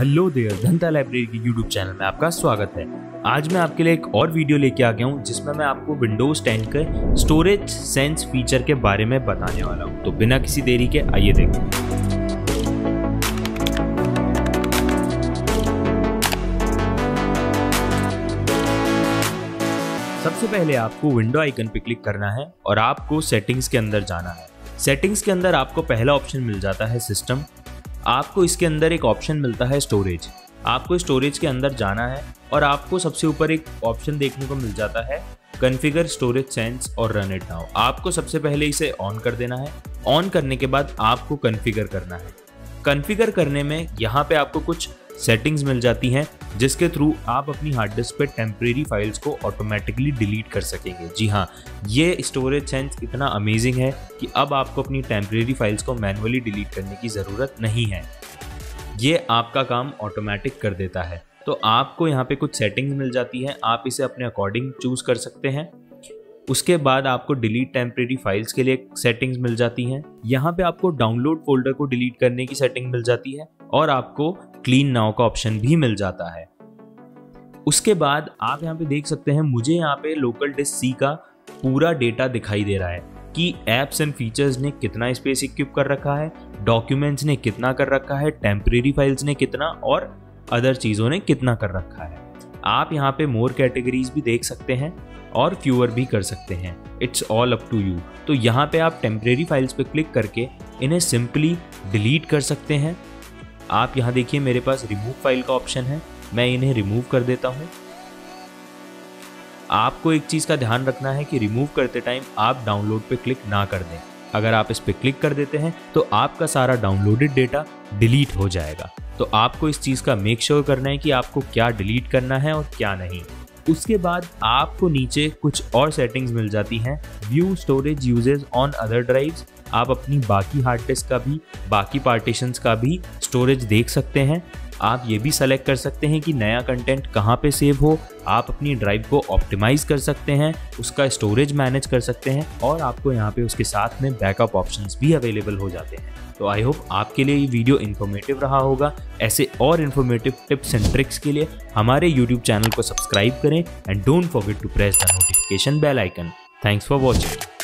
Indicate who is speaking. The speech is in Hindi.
Speaker 1: हेलो देयर धनता लाइब्रेरी की यूट्यूब चैनल में आपका स्वागत है। आज मैं आपके लिए एक और वीडियो लेके आ गया हूँ, जिसमें मैं आपको विंडोज़ 10 के स्टोरेज सेंस फीचर के बारे में बताने वाला हूँ। तो बिना किसी देरी के आइए देखते हैं। सबसे पहले आपको विंडो आइकन पे क्लिक करना है और आपको सेटिंग्स के अंदर जाना है। सेटिंग्स के अंदर आपको पहला ऑप्शन मिल जाता है सिस्टम आपको इसके अंदर एक ऑप्शन मिलता है स्टोरेज आपको स्टोरेज के अंदर जाना है और आपको सबसे ऊपर एक ऑप्शन देखने को मिल जाता है कन्फिगर स्टोरेज सेंस और रन इट नाउ आपको सबसे पहले इसे ऑन कर देना है। ऑन करने के बाद आपको कन्फिगर करना है। कन्फिगर करने में यहाँ पे आपको कुछ सेटिंग्स मिल जाती हैं। जिसके थ्रू आप अपनी हार्ड डिस्क पर टेम्प्रेरी फाइल्स को ऑटोमेटिकली डिलीट कर सकेंगे। जी हाँ ये स्टोरेज सेंस इतना अमेजिंग है कि अब आपको अपनी टेम्प्रेरी फाइल्स को मैनुअली डिलीट करने की ज़रूरत नहीं है। ये आपका काम ऑटोमेटिक कर देता है। तो आपको यहाँ पे कुछ सेटिंग्स मिल जाती हैं, आप इसे अपने अकॉर्डिंग चूज़ कर सकते हैं। उसके बाद आपको डिलीट टेम्प्रेरी फाइल्स के लिए सेटिंग्स मिल जाती हैं। यहाँ पे आपको डाउनलोड फोल्डर को डिलीट करने की सेटिंग मिल जाती है और आपको क्लीन नाउ का ऑप्शन भी मिल जाता है। उसके बाद आप यहाँ पे देख सकते हैं, मुझे यहाँ पे लोकल डिस्क सी का पूरा डेटा दिखाई दे रहा है कि एप्स एंड फीचर्स ने कितना स्पेस इक्विप कर रखा है डॉक्यूमेंट्स ने कितना कर रखा है टेम्परेरी फाइल्स ने कितना और अदर चीज़ों ने कितना कर रखा है। आप यहाँ पे मोर कैटेगरीज भी देख सकते हैं और फ्यूअर भी कर सकते हैं। It's all up to you तो यहाँ पे आप टेम्परेरी फाइल्स पे क्लिक करके इन्हें सिंपली डिलीट कर सकते हैं। आप यहाँ देखिए मेरे पास रिमूव फ़ाइल का ऑप्शन है। मैं इन्हें रिमूव कर देता हूँ। आपको एक चीज़ का ध्यान रखना है कि रिमूव करते टाइम आप डाउनलोड पे क्लिक ना कर दें। अगर आप इस पर क्लिक कर देते हैं तो आपका सारा डाउनलोडेड डेटा डिलीट हो जाएगा। तो आपको इस चीज़ का मेक श्योर sure करना है कि आपको क्या डिलीट करना है और क्या नहीं। उसके बाद आपको नीचे कुछ और सेटिंग्स मिल जाती हैं। View storage usage on other drives आप अपनी बाकी हार्ड डिस्क का भी, बाकी पार्टीशंस का भी स्टोरेज देख सकते हैं। आप ये भी सेलेक्ट कर सकते हैं कि नया कंटेंट कहाँ पे सेव हो, आप अपनी ड्राइव को ऑप्टिमाइज कर सकते हैं, उसका स्टोरेज मैनेज कर सकते हैं और आपको यहाँ पे उसके साथ में बैकअप ऑप्शंस भी अवेलेबल हो जाते हैं। तो आई होप आपके लिए ये वीडियो इन्फॉर्मेटिव रहा होगा। ऐसे और इन्फॉर्मेटिव टिप्स एंड ट्रिक्स के लिए हमारे यूट्यूब चैनल को सब्सक्राइब करें and don't forget to press the notification bell icon thanks for watching